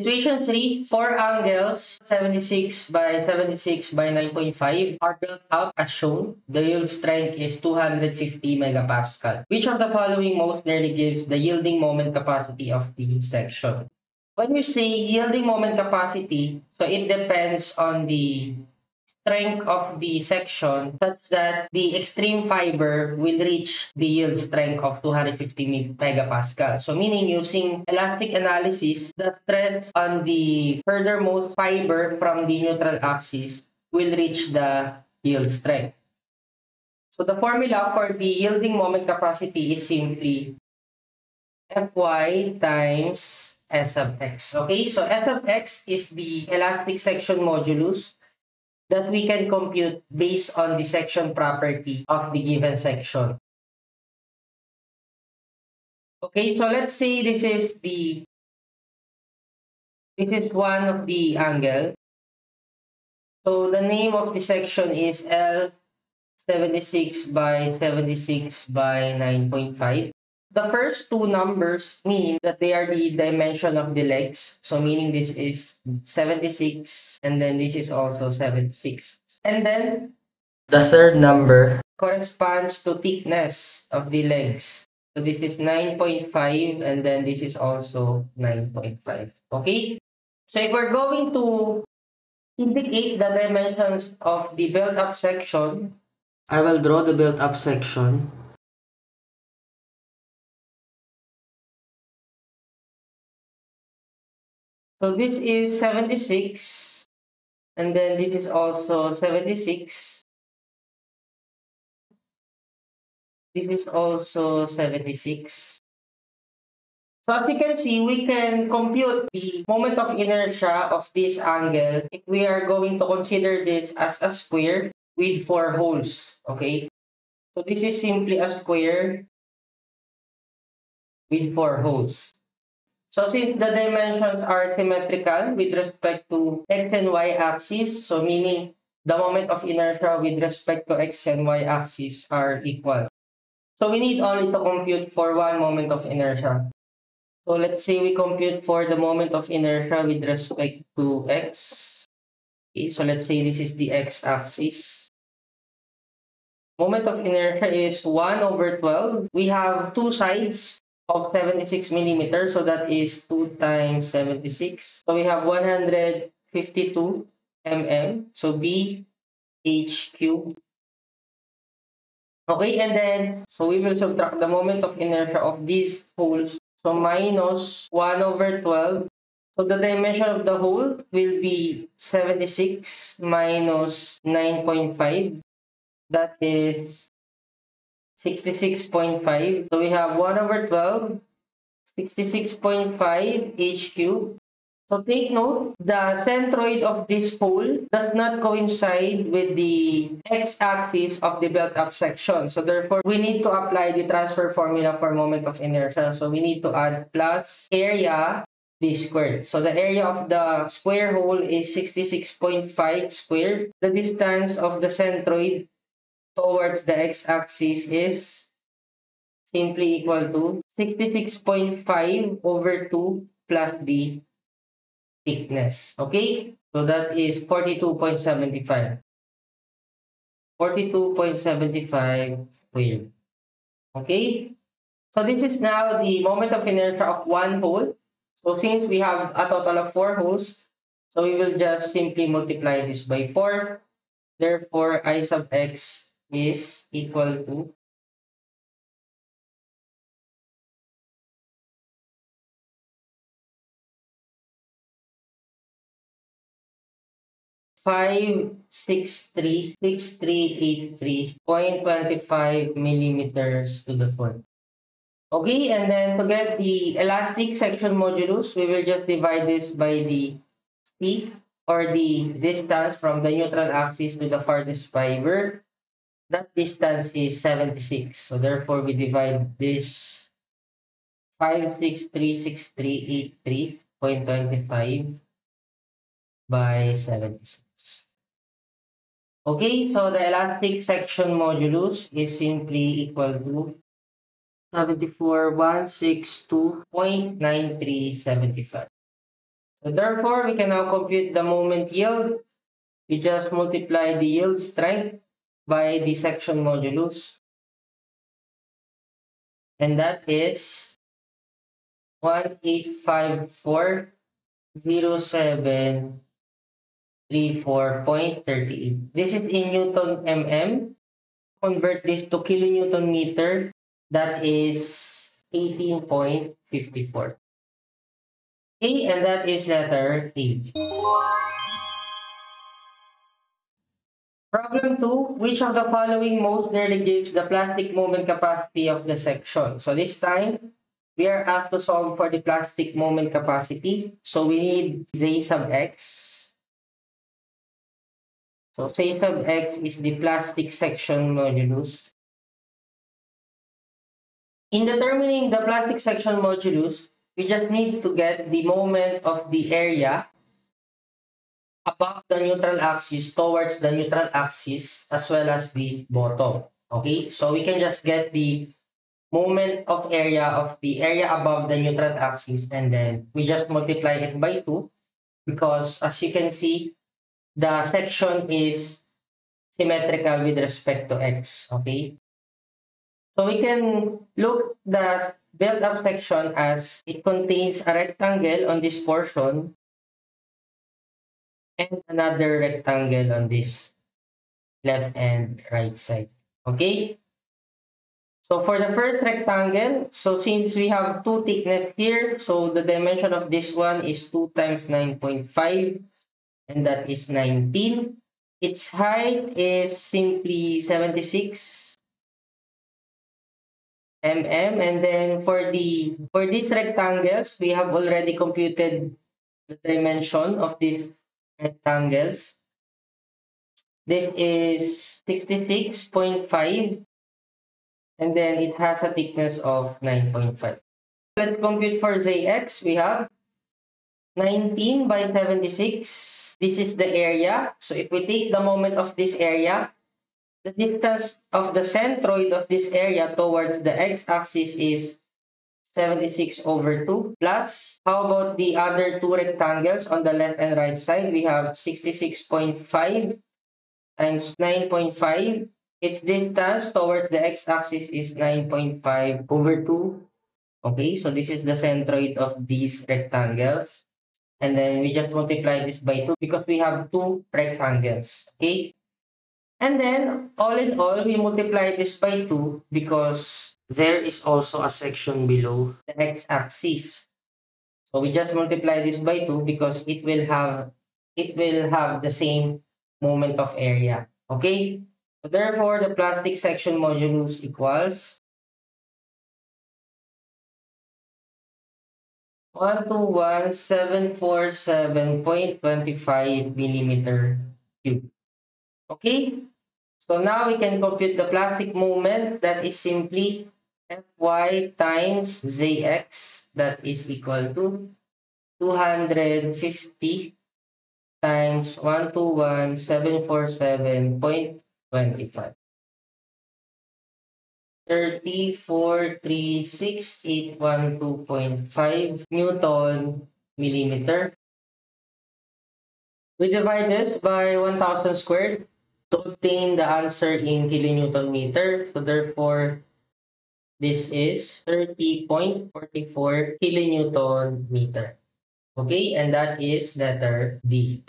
Situation 3, four angles, 76 by 76 by 9.5 are built out as shown. The yield strength is 250 megapascal. Which of the following most nearly gives the yielding moment capacity of the section? When you say yielding moment capacity, so it depends on the strength of the section such that the extreme fiber will reach the yield strength of 250 megapascal. So meaning using elastic analysis, the stress on the furthermost fiber from the neutral axis will reach the yield strength. So the formula for the yielding moment capacity is simply Fy times S of x. Okay, so S of x is the elastic section modulus that we can compute based on the section property of the given section. Okay, so let's say this is the this is one of the angle. So the name of the section is L76 by 76 by 9.5. The first two numbers mean that they are the dimension of the legs. So meaning this is 76 and then this is also 76. And then the third number corresponds to thickness of the legs. So this is 9.5 and then this is also 9.5. Okay? So if we're going to indicate the dimensions of the built-up section, I will draw the built-up section. So this is 76. And then this is also 76. This is also 76. So as you can see, we can compute the moment of inertia of this angle if we are going to consider this as a square with four holes. Okay? So this is simply a square with four holes. So since the dimensions are symmetrical with respect to x and y axis, so meaning the moment of inertia with respect to x and y axis are equal. So we need only to compute for one moment of inertia. So let's say we compute for the moment of inertia with respect to x. Okay, so let's say this is the x-axis. Moment of inertia is 1 over 12. We have two sides of 76 millimeters. So that is 2 times 76. So we have 152 mm. So B H cube. Okay, and then, so we will subtract the moment of inertia of these holes. So minus 1 over 12. So the dimension of the hole will be 76 minus 9.5. That is 66.5. So we have 1 over 12, 66.5 h cubed. So take note, the centroid of this hole does not coincide with the x-axis of the built-up section. So therefore, we need to apply the transfer formula for moment of inertia. So we need to add plus area d squared. So the area of the square hole is 66.5 squared. The distance of the centroid towards the x-axis is simply equal to 66.5 over 2 plus the thickness. Okay? So that is 42.75. 42.75 squared. Okay? So this is now the moment of inertia of one hole. So since we have a total of four holes, so we will just simply multiply this by 4. Therefore, I sub x is equal to five six three six three eight three point twenty five millimeters to the foot. Okay, and then to get the elastic section modulus, we will just divide this by the C or the distance from the neutral axis to the farthest fiber that distance is 76. So therefore, we divide this 5636383.25 by 76. Okay, so the elastic section modulus is simply equal to 74162.9375. So therefore, we can now compute the moment yield. We just multiply the yield strength by the section modulus. And that is 18540734.38. This is in Newton mm. Convert this to kilonewton meter. That is 18.54. A, and that is letter A. Problem 2. Which of the following most nearly gives the plastic moment capacity of the section? So this time, we are asked to solve for the plastic moment capacity. So we need Z sub X. So Z sub X is the plastic section modulus. In determining the plastic section modulus, we just need to get the moment of the area above the neutral axis towards the neutral axis as well as the bottom. Okay, so we can just get the moment of area of the area above the neutral axis and then we just multiply it by 2 because as you can see, the section is symmetrical with respect to x. Okay, so we can look the build-up section as it contains a rectangle on this portion and another rectangle on this left and right side. Okay? So for the first rectangle, so since we have two thickness here, so the dimension of this one is 2 times 9.5 and that is 19. Its height is simply 76 mm and then for the for these rectangles we have already computed the dimension of these rectangles. This is 66.5 and then it has a thickness of 9.5 let's compute for zx we have 19 by 76 this is the area. So if we take the moment of this area the distance of the centroid of this area towards the x-axis is 76 over 2 plus how about the other two rectangles on the left and right side? We have 66.5 times 9.5 its distance towards the x-axis is 9.5 over 2 okay so this is the centroid of these rectangles. And then we just multiply this by 2 because we have two rectangles okay? And then, all in all, we multiply this by 2 because there is also a section below the x-axis. So we just multiply this by 2 because it will have it will have the same moment of area. Okay? So therefore, the plastic section modulus equals 121,747.25 millimeter cube. Okay? So now we can compute the plastic moment that is simply Fy times Zx that is equal to 250 times 121747.25. 34,36812.5 Newton millimeter. We divide this by 1,000 squared to obtain the answer in kilonewton meter. So therefore, this is 30.44 kilonewton meter. Okay, and that is letter D.